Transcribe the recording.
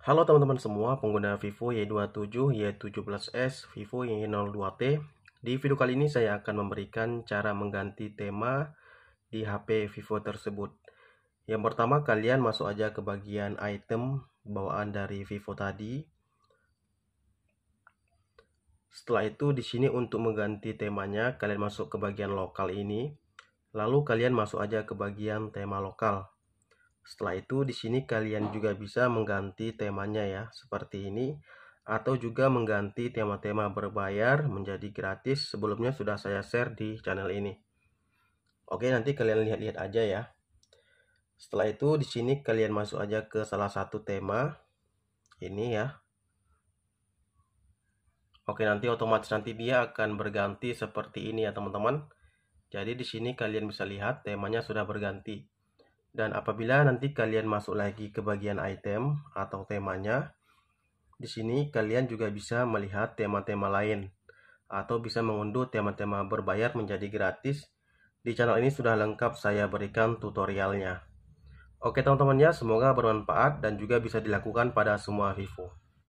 Halo teman-teman semua pengguna Vivo Y27, Y17s, Vivo Y02t. Di video kali ini saya akan memberikan cara mengganti tema di HP Vivo tersebut. Yang pertama kalian masuk aja ke bagian item bawaan dari Vivo tadi. Setelah itu di sini untuk mengganti temanya kalian masuk ke bagian lokal ini. Lalu kalian masuk aja ke bagian tema lokal. Setelah itu di sini kalian juga bisa mengganti temanya ya, seperti ini atau juga mengganti tema-tema berbayar menjadi gratis. Sebelumnya sudah saya share di channel ini. Oke, nanti kalian lihat-lihat aja ya. Setelah itu di sini kalian masuk aja ke salah satu tema ini ya. Oke, nanti otomatis nanti dia akan berganti seperti ini ya, teman-teman. Jadi di sini kalian bisa lihat temanya sudah berganti. Dan apabila nanti kalian masuk lagi ke bagian item atau temanya, di sini kalian juga bisa melihat tema-tema lain atau bisa mengunduh tema-tema berbayar menjadi gratis. Di channel ini sudah lengkap saya berikan tutorialnya. Oke teman-teman ya, semoga bermanfaat dan juga bisa dilakukan pada semua Vivo.